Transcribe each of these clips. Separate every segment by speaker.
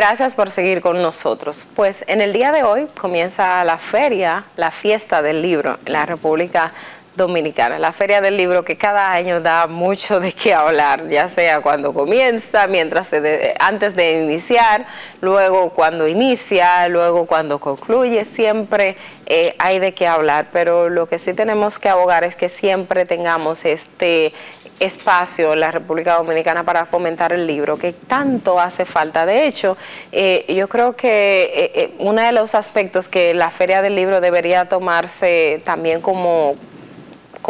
Speaker 1: Gracias por seguir con nosotros. Pues en el día de hoy comienza la feria, la fiesta del libro en la República Dominicana, la Feria del Libro que cada año da mucho de qué hablar, ya sea cuando comienza, mientras se antes de iniciar, luego cuando inicia, luego cuando concluye, siempre eh, hay de qué hablar, pero lo que sí tenemos que abogar es que siempre tengamos este espacio en la República Dominicana para fomentar el libro, que tanto hace falta. De hecho, eh, yo creo que eh, uno de los aspectos que la Feria del Libro debería tomarse también como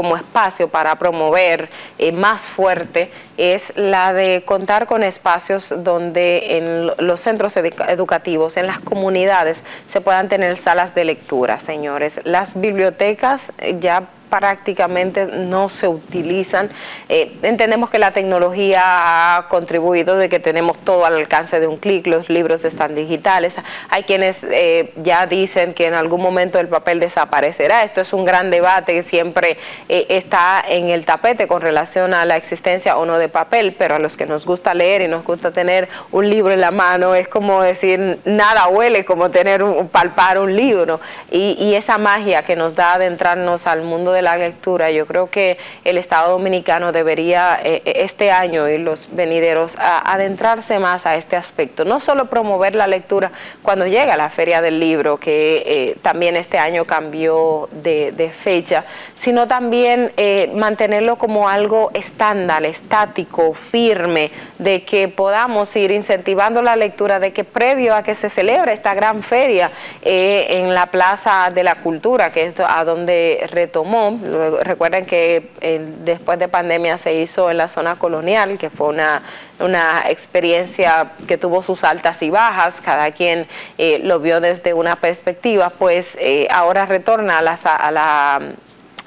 Speaker 1: como espacio para promover eh, más fuerte es la de contar con espacios donde en los centros educativos, en las comunidades, se puedan tener salas de lectura, señores. Las bibliotecas ya prácticamente no se utilizan. Eh, entendemos que la tecnología ha contribuido de que tenemos todo al alcance de un clic, los libros están digitales. Hay quienes eh, ya dicen que en algún momento el papel desaparecerá. Esto es un gran debate que siempre eh, está en el tapete con relación a la existencia o no de papel, pero a los que nos gusta leer y nos gusta tener un libro en la mano, es como decir, nada huele como tener un, palpar un libro. Y, y esa magia que nos da adentrarnos al mundo de la lectura, yo creo que el Estado Dominicano debería eh, eh, este año y los venideros adentrarse más a este aspecto. No solo promover la lectura cuando llega la Feria del Libro, que eh, también este año cambió de, fecha, sino también mantenerlo como algo estándar, estático, firme, de que podamos ir incentivando la lectura, de que previo a que se celebre esta gran feria en la Plaza de la Cultura, que es a donde retomó recuerden que después de pandemia se hizo en la zona colonial, que fue una, una experiencia que tuvo sus altas y bajas, cada quien eh, lo vio desde una perspectiva, pues eh, ahora retorna a la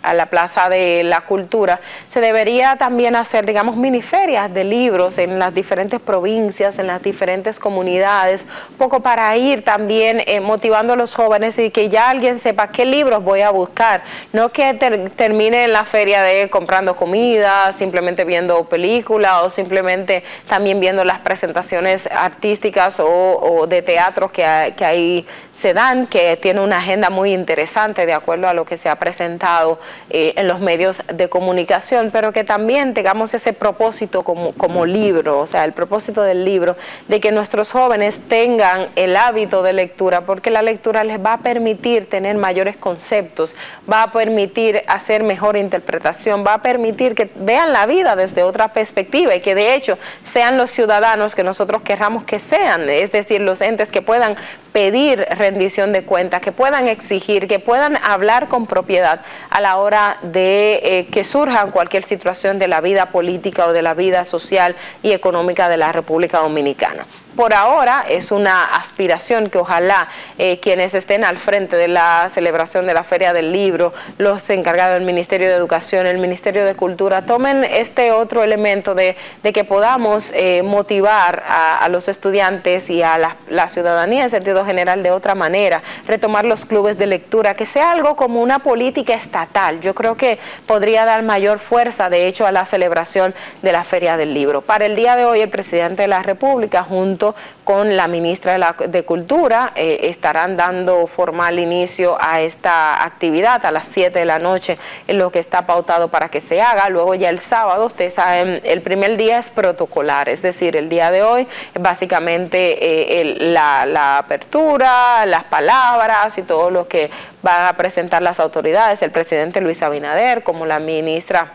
Speaker 1: a la Plaza de la Cultura, se debería también hacer, digamos, miniferias de libros en las diferentes provincias, en las diferentes comunidades, un poco para ir también eh, motivando a los jóvenes y que ya alguien sepa qué libros voy a buscar, no que termine en la feria de comprando comida, simplemente viendo películas o simplemente también viendo las presentaciones artísticas o, de teatro que, ahí se dan, que tiene una agenda muy interesante de acuerdo a lo que se ha presentado eh, en los medios de comunicación, pero que también tengamos ese propósito como, como libro, o sea, el propósito del libro, de que nuestros jóvenes tengan el hábito de lectura, porque la lectura les va a permitir tener mayores conceptos, va a permitir hacer mejor interpretación, va a permitir que vean la vida desde otra perspectiva y que de hecho sean los ciudadanos que nosotros querramos que sean, es decir, los entes que puedan pedir rendición de cuentas, que puedan exigir, que puedan hablar con propiedad a la hora de eh, que surja cualquier situación de la vida política o de la vida social y económica de la República Dominicana. Por ahora es una aspiración que ojalá eh, quienes estén al frente de la celebración de la Feria del Libro, los encargados del Ministerio de Educación, el Ministerio de Cultura, tomen este otro elemento de, que podamos eh, motivar a, los estudiantes y a la, ciudadanía en sentido general de otra manera, retomar los clubes de lectura, que sea algo como una política estatal. Yo creo que podría dar mayor fuerza, de hecho, a la celebración de la Feria del Libro. Para el día de hoy, el presidente de la República, junto con la ministra de, Cultura. Eh, estarán dando formal inicio a esta actividad a las 7 de la noche, en lo que está pautado para que se haga. Luego ya el sábado, ustedes saben, el primer día es protocolar, es decir, el día de hoy básicamente eh, la, la apertura, las palabras y todo lo que van a presentar las autoridades, el presidente Luis Abinader como la ministra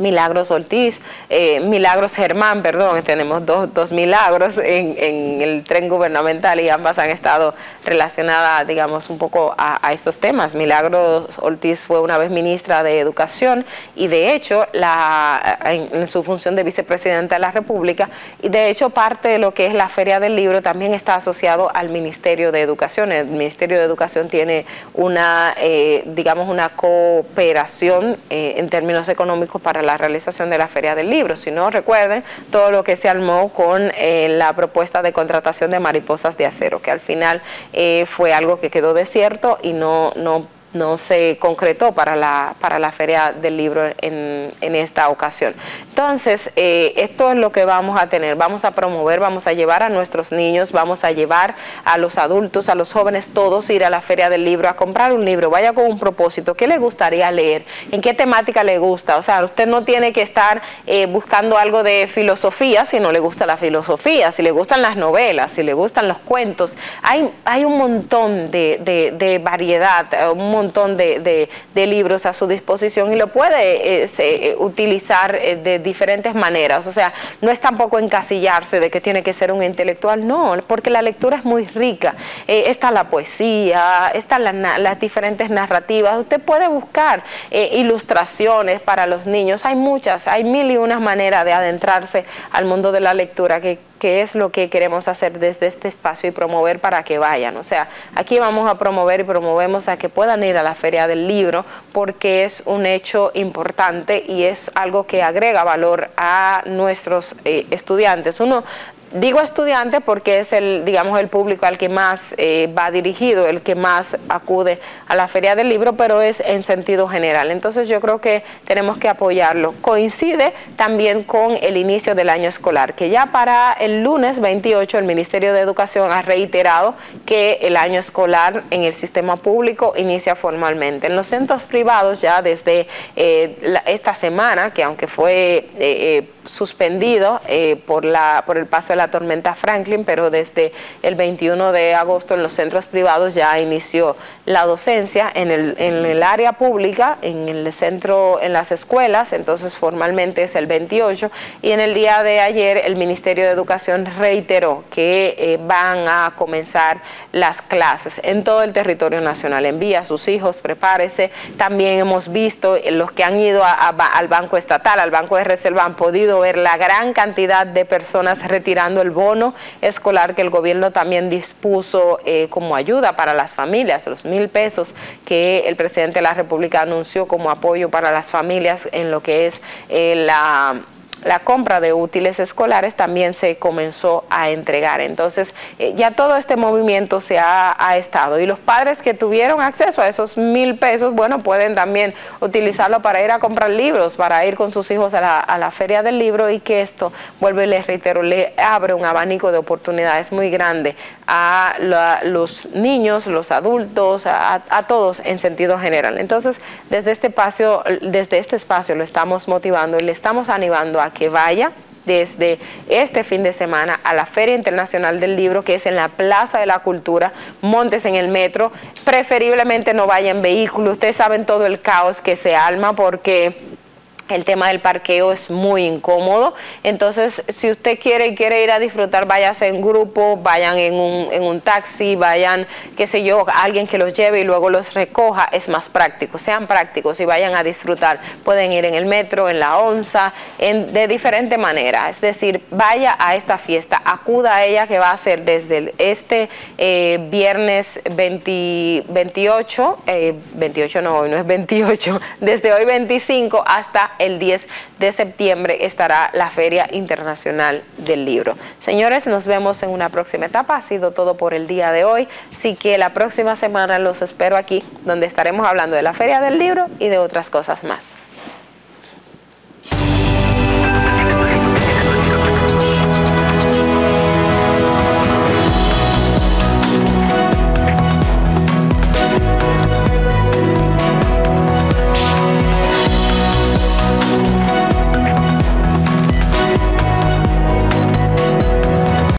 Speaker 1: Milagros Ortiz, eh, Milagros Germán, perdón, tenemos dos, dos milagros en, el tren gubernamental y ambas han estado relacionadas, digamos, un poco a, estos temas. Milagros Ortiz fue una vez ministra de Educación y de hecho la, en, su función de vicepresidenta de la República y de hecho parte de lo que es la Feria del Libro también está asociado al Ministerio de Educación. El Ministerio de Educación tiene una, eh, digamos, una cooperación eh, en términos económicos para la la realización de la Feria del Libro. Si no, recuerden todo lo que se armó con eh, la propuesta de contratación de mariposas de acero, que al final eh, fue algo que quedó desierto y no, no no se concretó para la, para la Feria del Libro en, en esta ocasión. Entonces, eh, esto es lo que vamos a tener. Vamos a promover, vamos a llevar a nuestros niños, vamos a llevar a los adultos, a los jóvenes, todos ir a la Feria del Libro a comprar un libro. Vaya con un propósito. ¿Qué le gustaría leer? ¿En qué temática le gusta? O sea, usted no tiene que estar eh, buscando algo de filosofía si no le gusta la filosofía, si le gustan las novelas, si le gustan los cuentos. Hay, hay un montón de, de, variedad, un montón de, libros a su disposición y lo puede eh, utilizar de diferentes maneras. O sea, no es tampoco encasillarse de que tiene que ser un intelectual, no, porque la lectura es muy rica. Eh, está la poesía, están las diferentes narrativas. Usted puede buscar eh, ilustraciones para los niños. Hay muchas, hay mil y unas maneras de adentrarse al mundo de la lectura que que es lo que queremos hacer desde este espacio y promover para que vayan. O sea, aquí vamos a promover y promovemos a que puedan ir a la Feria del Libro porque es un hecho importante y es algo que agrega valor a nuestros eh, estudiantes. Uno Digo estudiante porque es el, digamos, el público al que más eh, va dirigido, el que más acude a la feria del libro, pero es en sentido general. Entonces yo creo que tenemos que apoyarlo. Coincide también con el inicio del año escolar, que ya para el lunes 28 el Ministerio de Educación ha reiterado que el año escolar en el sistema público inicia formalmente. En los centros privados ya desde eh, esta semana, que aunque fue eh, suspendido por, la, por el paso de la tormenta Franklin, pero desde el 21 de agosto en los centros privados ya inició la docencia en el, en el área pública, en el centro, en las escuelas, entonces formalmente es el 28 y en el día de ayer el Ministerio de Educación reiteró que eh, van a comenzar las clases en todo el territorio nacional. Envía a sus hijos, prepárese. También hemos visto los que han ido al Banco Estatal, al Banco de Reserva, han podido ver la gran cantidad de personas retirando el bono escolar que el gobierno también dispuso eh, como ayuda para las familias, los mil pesos que el presidente de la República anunció como apoyo para las familias en lo que es eh, la la compra de útiles escolares también se comenzó a entregar. Entonces, eh, ya todo este movimiento se ha, estado. Y los padres que tuvieron acceso a esos mil pesos, bueno, pueden también utilizarlo para ir a comprar libros, para ir con sus hijos a la, feria del libro y que esto, vuelvo y les reitero, le abre un abanico de oportunidades muy grande a los niños, los adultos, a, a todos en sentido general. Entonces, desde este espacio, desde este espacio lo estamos motivando y le estamos animando a que vaya desde este fin de semana a la Feria Internacional del Libro, que es en la Plaza de la Cultura, montes en el metro, preferiblemente no vaya en vehículo, ustedes saben todo el caos que se alma porque el tema del parqueo es muy incómodo, entonces si usted quiere quiere ir a disfrutar, váyase en grupo, vayan en un, en un taxi, vayan, qué sé yo, alguien que los lleve y luego los recoja, es más práctico, sean prácticos y vayan a disfrutar. Pueden ir en el metro, en la onza, en, de diferente manera, es decir, vaya a esta fiesta, acuda a ella que va a ser desde este eh, viernes 28, 28 eh, no, hoy no es 28, desde hoy 25 hasta el 10 de septiembre estará la Feria Internacional del Libro. Señores, nos vemos en una próxima etapa. Ha sido todo por el día de hoy. Así que la próxima semana los espero aquí, donde estaremos hablando de la Feria del Libro y de otras cosas más.